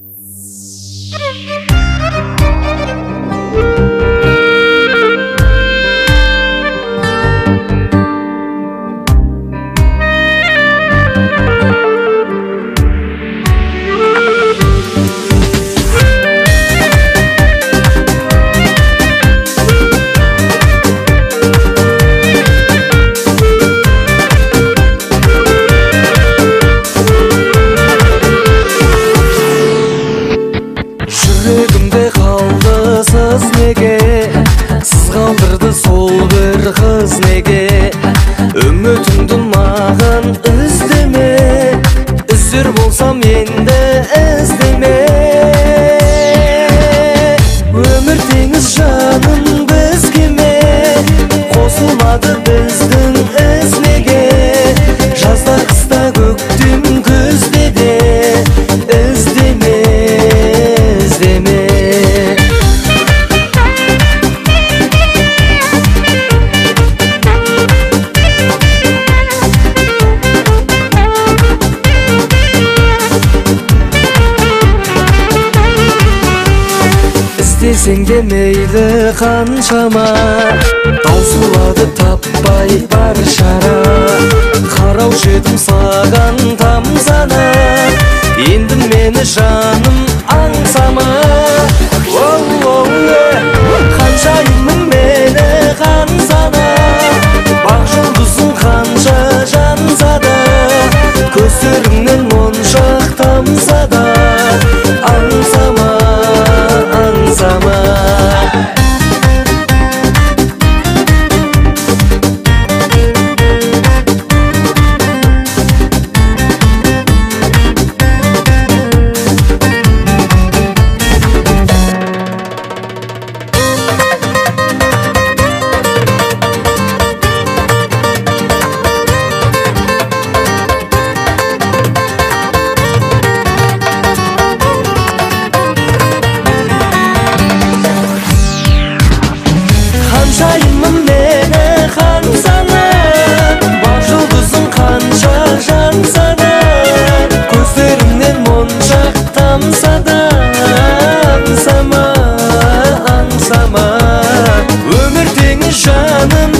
Música неге сызғандырды сол бір қыз іздесең де мейлі қаншама. Таусылады таппай бар шара. Қараушы едім саған тамсана енді мені жаным аңсама. Оу canım